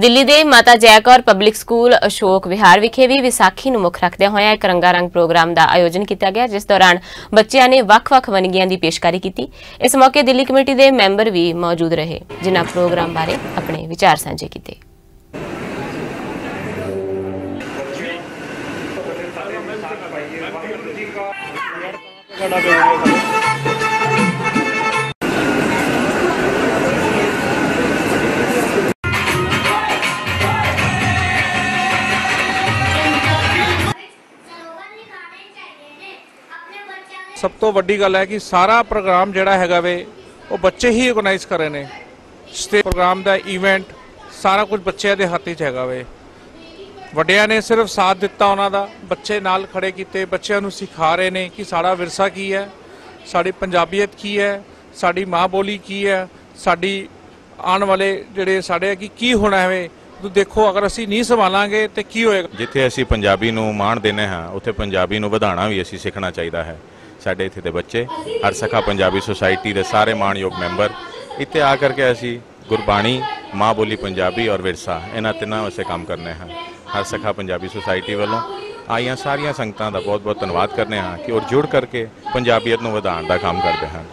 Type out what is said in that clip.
ਦਿੱਲੀ ਦੇ ਮਾਤਾ ਜੈ ਕੌਰ ਪਬਲਿਕ ਸਕੂਲ ਅਸ਼ੋਕ ਵਿਹਾਰ ਵਿਖੇ ਵੀ ਵਿਸਾਖੀ ਨੂੰ ਮੁੱਖ ਰੱਖਦਿਆਂ ਹੋਇਆ ਇੱਕ ਰੰਗਾਰੰਗ ਪ੍ਰੋਗਰਾਮ ਦਾ ਆਯੋਜਨ ਕੀਤਾ ਗਿਆ, ਜਿਸ ਦੌਰਾਨ ਬੱਚਿਆਂ ਨੇ ਵੱਖ-ਵੱਖ ਵਨਗੀਆਂ ਦੀ ਪੇਸ਼ਕਾਰੀ ਕੀਤੀ। ਇਸ ਮੌਕੇ ਦਿੱਲੀ ਕਮੇਟੀ ਦੇ ਮੈਂਬਰ ਵੀ ਮੌਜੂਦ ਰਹੇ, ਜਿਨ੍ਹਾਂ ਪ੍ਰੋਗਰਾਮ ਬਾਰੇ ਆਪਣੇ ਵਿਚਾਰ ਸਾਂਝੇ ਕੀਤੇ। ਸਰੋਵਰ ਸਭ ਤੋਂ ਵੱਡੀ ਗੱਲ ਹੈ ਕਿ ਸਾਰਾ ਪ੍ਰੋਗਰਾਮ ਜਿਹੜਾ ਹੈਗਾ ਵੇ, ਉਹ ਬੱਚੇ ਹੀ ਆਰਗੇਨਾਈਜ਼ ਕਰ ਰਹੇ ਨੇ। ਸਟੇਜ ਪ੍ਰੋਗਰਾਮ ਦਾ ਇਵੈਂਟ ਸਾਰਾ ਕੁਝ ਬੱਚਿਆਂ ਦੇ ਹੱਥ 'ਚ ਹੈਗਾ ਵੇ। ਵੱਡਿਆਂ ਨੇ ਸਿਰਫ ਸਾਥ ਦਿੱਤਾ ਉਹਨਾਂ ਦਾ, ਬੱਚੇ ਨਾਲ ਖੜੇ ਕੀਤੇ, ਬੱਚਿਆਂ ਨੂੰ ਸਿਖਾ ਰਹੇ ਨੇ ਕਿ ਸਾਡਾ ਵਿਰਸਾ ਕੀ ਹੈ, ਸਾਡੀ ਪੰਜਾਬੀਅਤ ਕੀ ਹੈ, ਸਾਡੀ ਮਾਂ ਬੋਲੀ ਕੀ ਹੈ, ਸਾਡੀ ਆਉਣ ਵਾਲੇ ਜਿਹੜੇ ਸਾਡੇ ਕੀ ਕੀ ਹੋਣਾ ਹੈ ਦੇਖੋ, ਅਗਰ ਅਸੀਂ ਨਹੀਂ ਸੰਭਾਲਾਂਗੇ ਤੇ ਕੀ ਹੋਏਗਾ? ਜਿੱਥੇ ਅਸੀਂ ਪੰਜਾਬੀ ਨੂੰ ਮਾਣ ਦਿੰਦੇ ਹਾਂ, ਉੱਥੇ ਪੰਜਾਬੀ ਨੂੰ ਵਧਾਉਣਾ ਵੀ ਅਸੀਂ ਸਿੱਖਣਾ ਚਾਹੀਦਾ ਹੈ। ਸਾਡੇ ਇੱਥੇ ਦੇ ਬੱਚੇ, ਹਰ ਸਖਾ ਪੰਜਾਬੀ ਸੁਸਾਇਟੀ ਦੇ ਸਾਰੇ ਮਾਣਯੋਗ ਮੈਂਬਰ, ਇੱਥੇ ਆ ਕਰਕੇ ਅਸੀਂ ਗੁਰਬਾਣੀ, ਮਾਂ ਬੋਲੀ ਪੰਜਾਬੀ ਔਰ ਵਿਰਸਾ, ਇਹਨਾਂ ਤਿੰਨਾਂ ਵਾਸਤੇ ਕੰਮ ਕਰਨੇ ਹਾਂ। ਹਰ ਸਖਾ ਪੰਜਾਬੀ ਸੁਸਾਇਟੀ ਵੱਲੋਂ ਆਈਆਂ ਸਾਰੀਆਂ ਸੰਗਤਾਂ ਦਾ ਬਹੁਤ ਬਹੁਤ ਧੰਨਵਾਦ ਕਰਨੇ ਹਾਂ ਕਿ ਔਰ ਜੁੜ ਕਰਕੇ ਪੰਜਾਬੀਅਤ ਨੂੰ ਵਧਾਉਣ ਦਾ ਕੰਮ ਕਰਦੇ ਹਨ।